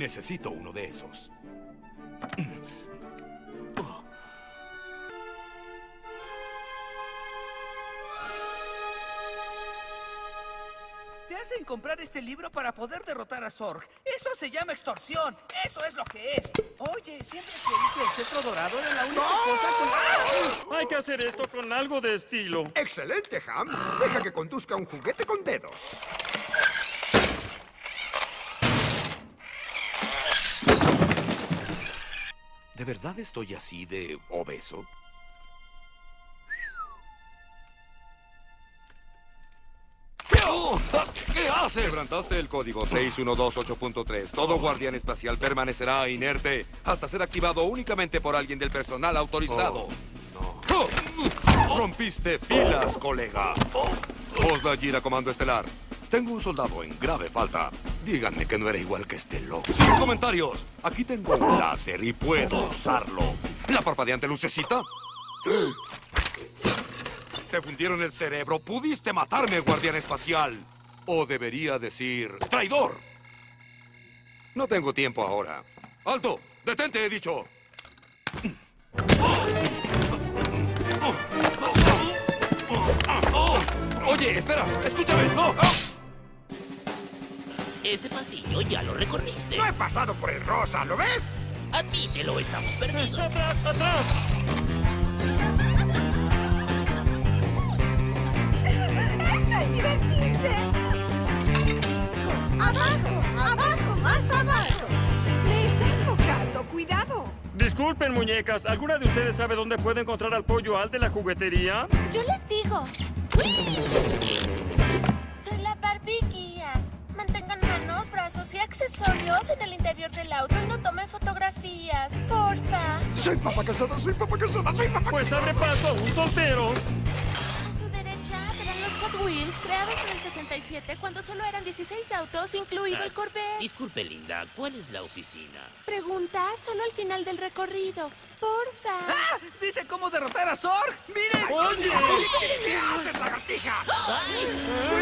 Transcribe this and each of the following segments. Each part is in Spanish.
Necesito uno de esos. Te hacen comprar este libro para poder derrotar a Zorg. Eso se llama extorsión. Eso es lo que es. Oye, siempre creí que el cetro dorado era la única cosa con... ¡Ah! Hay que hacer esto con algo de estilo. Excelente, Ham. Deja que conduzca un juguete con dedos. ¿De verdad estoy así de obeso? ¿Qué haces? Quebrantaste el código 6128.3. Todo guardián espacial permanecerá inerte hasta ser activado únicamente por alguien del personal autorizado. Oh, Rompiste filas, colega. Osla Gira, Comando Estelar. Tengo un soldado en grave falta. Díganme que no era igual que este loco. Sin comentarios. Aquí tengo un láser y puedo usarlo. ¿La parpadeante lucecita? Te fundieron el cerebro. Pudiste matarme, guardián espacial. O debería decir, traidor. No tengo tiempo ahora. ¡Alto! ¡Detente, he dicho! Oye, espera, escúchame. No. Ya lo recorriste. No he pasado por el rosa, ¿lo ves? Admítelo, estamos perdidos. ¡Atrás, atrás! ¡Esto es divertirse! ¡Abajo! ¡Abajo! ¡Más abajo! ¡Le estás mojando! ¡Cuidado! Disculpen, muñecas. ¿Alguna de ustedes sabe dónde puede encontrar al pollo al de la juguetería? Yo les digo. Soy la Barbie accesorios en el interior del auto y no tomen fotografías. Porfa. Soy papá casada, soy papá casada, soy papá Pues abre paso a un soltero. A su derecha verán los Hot Wheels creados en el 67 cuando solo eran 16 autos, incluido el Corvette. Disculpe, Linda, ¿cuál es la oficina? Pregunta solo al final del recorrido. Porfa. ¡Ah! Dice cómo derrotar a Zorg. ¡Miren! ¡Oye! ¿Qué haces, lagartija? ¡Mi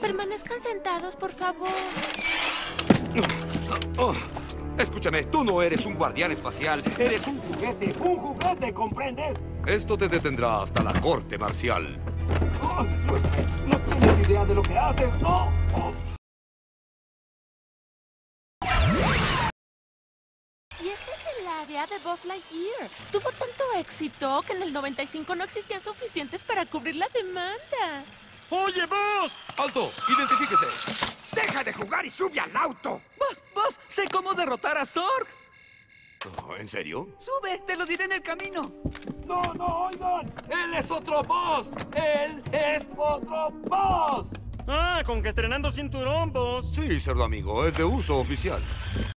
Permanezcan sentados, por favor. Oh, escúchame, tú no eres un guardián espacial. Eres un juguete. ¡Un juguete! ¿Comprendes? Esto te detendrá hasta la corte marcial. Oh, no tienes idea de lo que haces, ¿no? Oh. Y este es el área de Buzz Lightyear. Tuvo tanto éxito que en el 95 no existían suficientes para cubrir la demanda. ¡Oye, vos! ¡Alto! ¡Identifíquese! Deja de jugar y sube al auto. ¡Vos! ¡Vos! ¡Sé cómo derrotar a Zorg! Oh, ¿En serio? ¡Sube! ¡Te lo diré en el camino! ¡No, no, oigan! ¡Él es otro boss! ¡Él es otro boss! Ah, con que estrenando cinturón, vos. Sí, cerdo amigo, es de uso oficial.